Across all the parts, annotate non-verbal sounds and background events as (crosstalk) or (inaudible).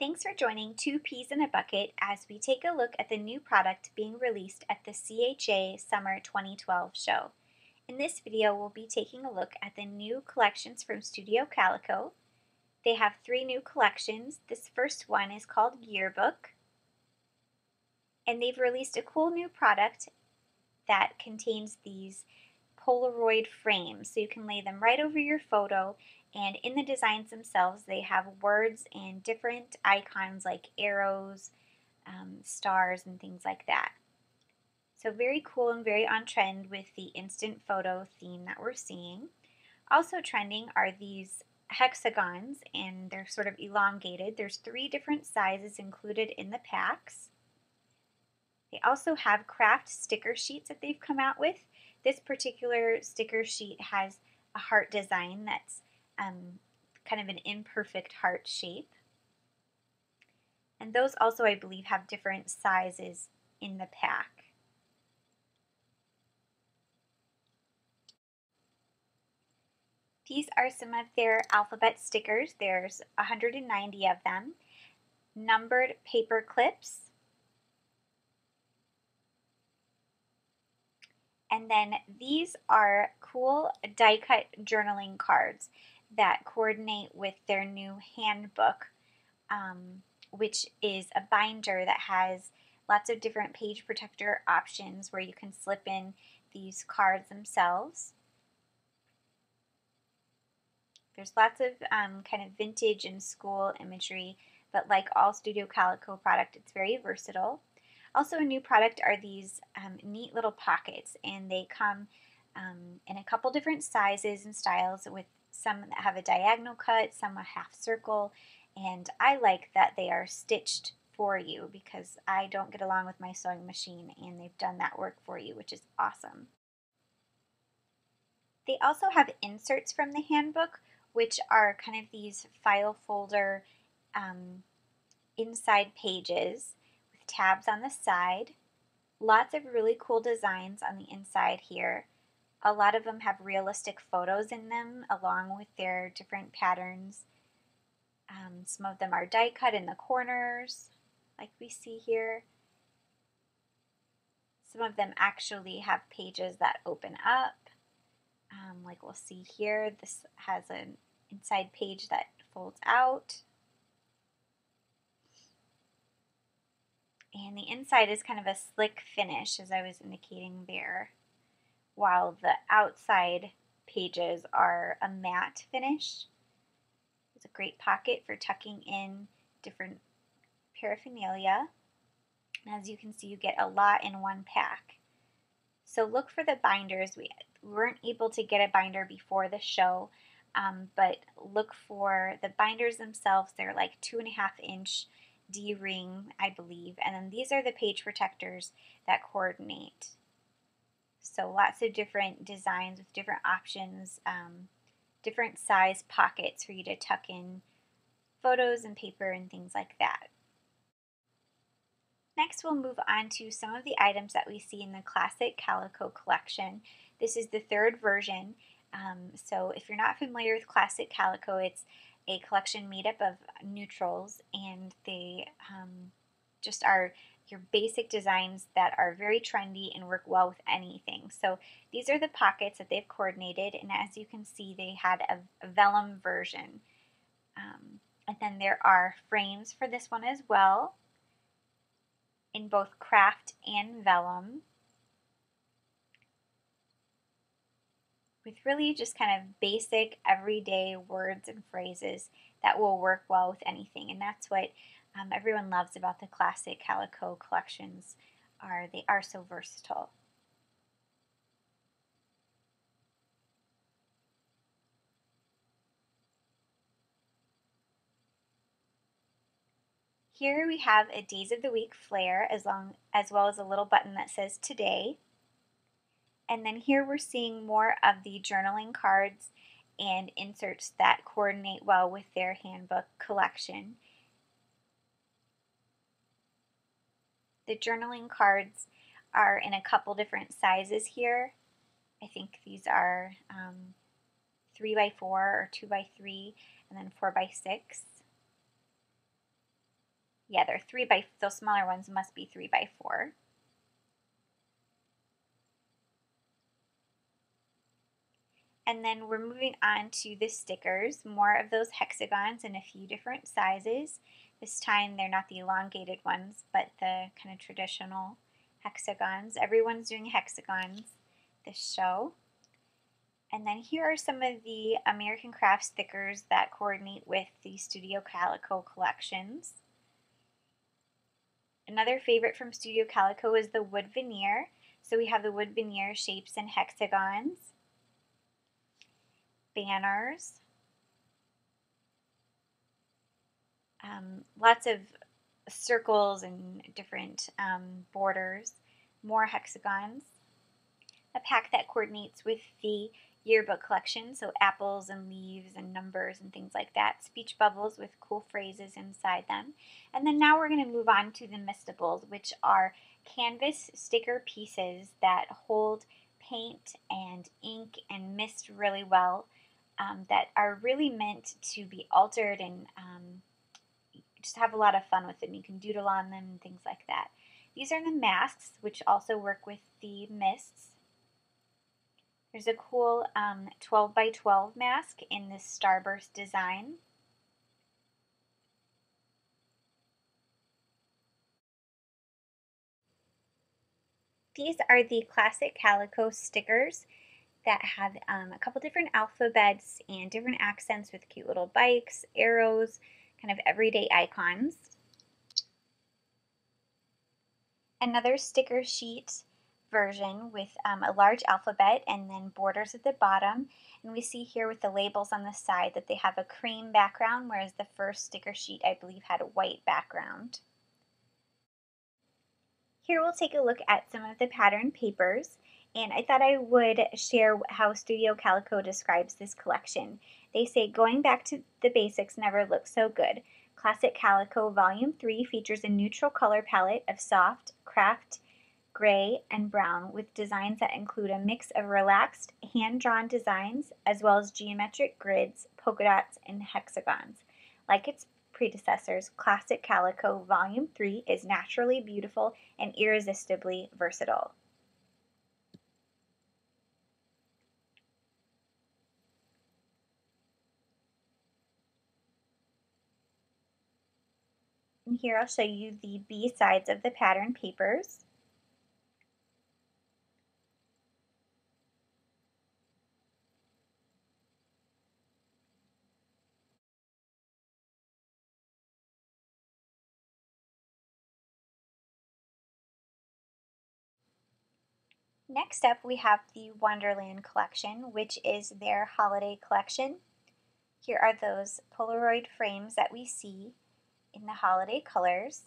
Thanks for joining Two Peas in a Bucket as we take a look at the new product being released at the CHA Summer 2012 show. In this video, we'll be taking a look at the new collections from Studio Calico. They have three new collections. This first one is called Yearbook, and they've released a cool new product that contains these Polaroid frames. So you can lay them right over your photo and in the designs themselves, they have words and different icons like arrows, um, stars, and things like that. So very cool and very on trend with the instant photo theme that we're seeing. Also trending are these hexagons and they're sort of elongated. There's three different sizes included in the packs. They also have craft sticker sheets that they've come out with. This particular sticker sheet has a heart design that's um, kind of an imperfect heart shape. And those also, I believe, have different sizes in the pack. These are some of their alphabet stickers. There's 190 of them. Numbered paper clips. And then these are cool die cut journaling cards that coordinate with their new handbook, um, which is a binder that has lots of different page protector options where you can slip in these cards themselves. There's lots of um, kind of vintage and school imagery, but like all Studio Calico product, it's very versatile. Also, a new product are these um, neat little pockets, and they come um, in a couple different sizes and styles with some that have a diagonal cut, some a half circle, and I like that they are stitched for you because I don't get along with my sewing machine and they've done that work for you, which is awesome. They also have inserts from the handbook, which are kind of these file folder um, inside pages with tabs on the side. Lots of really cool designs on the inside here. A lot of them have realistic photos in them along with their different patterns. Um, some of them are die cut in the corners, like we see here. Some of them actually have pages that open up. Um, like we'll see here, this has an inside page that folds out. And the inside is kind of a slick finish, as I was indicating there while the outside pages are a matte finish. It's a great pocket for tucking in different paraphernalia. As you can see, you get a lot in one pack. So look for the binders. We weren't able to get a binder before the show, um, but look for the binders themselves. They're like two and a half inch D-ring, I believe. And then these are the page protectors that coordinate. So lots of different designs with different options, um, different size pockets for you to tuck in photos and paper and things like that. Next, we'll move on to some of the items that we see in the Classic Calico collection. This is the third version, um, so if you're not familiar with Classic Calico, it's a collection made up of neutrals, and they um, just are your basic designs that are very trendy and work well with anything. So these are the pockets that they've coordinated and as you can see they had a, vellum version. Um, and then there are frames for this one as well in both craft and vellum. With really just kind of basic everyday words and phrases that will work well with anything. And that's what um, everyone loves about the classic calico collections are they are so versatile. Here we have a Days of the Week flair as, long, as well as a little button that says Today. And then here we're seeing more of the journaling cards and inserts that coordinate well with their handbook collection. The journaling cards are in a couple different sizes here. I think these are um, 3 by 4 or 2 by 3 and then 4 by 6 yeah, they're three by, those smaller ones must be three by four. And then we're moving on to the stickers, more of those hexagons in a few different sizes. This time they're not the elongated ones, but the kind of traditional hexagons. Everyone's doing hexagons this show. And then here are some of the American Crafts stickers that coordinate with the Studio Calico collections. Another favorite from Studio Calico is the wood veneer. So we have the wood veneer shapes and hexagons, banners, um, lots of circles and different um, borders, more hexagons, a pack that coordinates with the yearbook collection, so apples and leaves and numbers and things like that, speech bubbles with cool phrases inside them. And then now we're going to move on to the mistables, which are canvas sticker pieces that hold paint and ink and mist really well um, that are really meant to be altered and um, just have a lot of fun with them. You can doodle on them and things like that. These are the masks, which also work with the mists. There's a cool um, 12 by 12 mask in this starburst design. These are the classic calico stickers that have um, a couple different alphabets and different accents with cute little bikes, arrows, kind of everyday icons. Another sticker sheet version with um, a large alphabet and then borders at the bottom. And we see here with the labels on the side that they have a cream background, whereas the first sticker sheet, I believe, had a white background. Here we'll take a look at some of the pattern papers. And I thought I would share how Studio Calico describes this collection. They say, going back to the basics never looked so good. Classic Calico Volume 3 features a neutral color palette of soft, craft, gray, and brown with designs that include a mix of relaxed, hand-drawn designs as well as geometric grids, polka dots, and hexagons. Like its predecessors, Classic Calico Volume 3 is naturally beautiful and irresistibly versatile. Here I'll show you the B sides of the pattern papers. Next up we have the Wonderland collection, which is their holiday collection. Here are those Polaroid frames that we see in the holiday colors.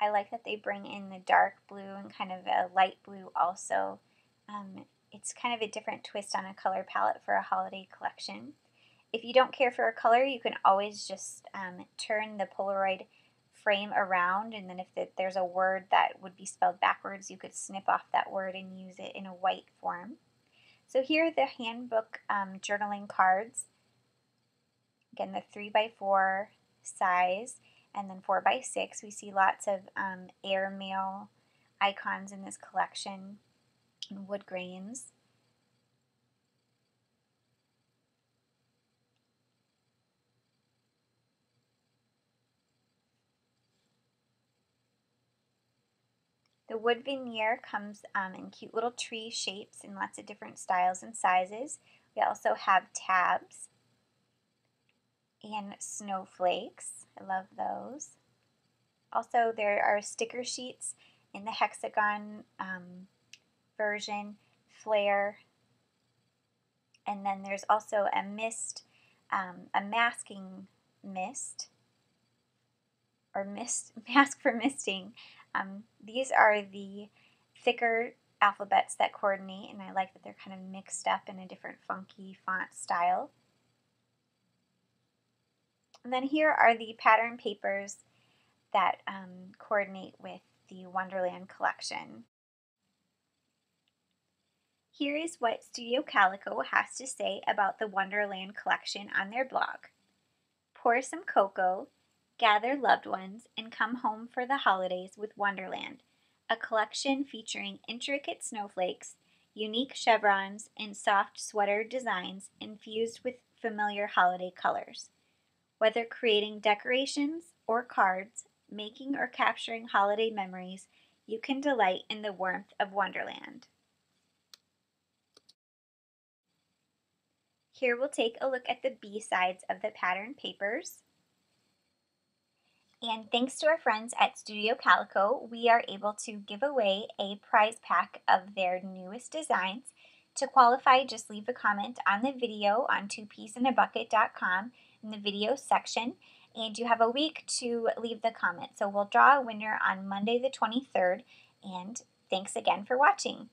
I like that they bring in the dark blue and kind of a light blue also. Um, it's kind of a different twist on a color palette for a holiday collection. If you don't care for a color, you can always just um, turn the Polaroid frame around and then if the, there's a word that would be spelled backwards, you could snip off that word and use it in a white form. So here are the handbook um, journaling cards. Again, the 3 by 4 size and then 4 by 6 We see lots of um, airmail icons in this collection and wood grains. The wood veneer comes um, in cute little tree shapes in lots of different styles and sizes. We also have tabs and snowflakes. I love those. Also, there are sticker sheets in the hexagon um, version, flair, and then there's also a mist, um, a masking mist, or mist (laughs) mask for misting. Um, these are the thicker alphabets that coordinate, and I like that they're kind of mixed up in a different funky font style. And then here are the pattern papers that um, coordinate with the Wonderland collection. Here is what Studio Calico has to say about the Wonderland collection on their blog. Pour some cocoa, gather loved ones, and come home for the holidays with Wonderland, a collection featuring intricate snowflakes, unique chevrons, and soft sweater designs infused with familiar holiday colors. Whether creating decorations or cards, making or capturing holiday memories, you can delight in the warmth of Wonderland. Here we'll take a look at the B sides of the pattern papers. And thanks to our friends at Studio Calico, we are able to give away a prize pack of their newest designs. To qualify, just leave a comment on the video on twopeasinabucket.com in the video section, and you have a week to leave the comment. So we'll draw a winner on Monday the 23rd, and thanks again for watching.